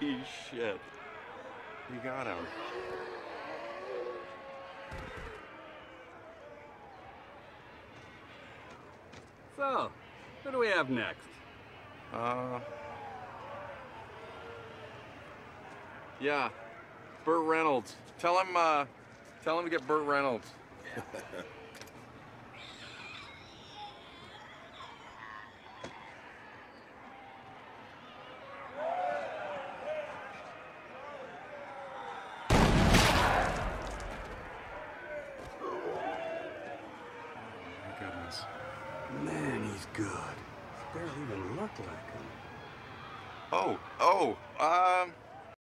Holy shit. You got him. So, who do we have next? Uh. Yeah. Burt Reynolds. Tell him, uh, tell him to get Burt Reynolds. My. Man, he's good. He Barely even look like him. Oh, oh, um,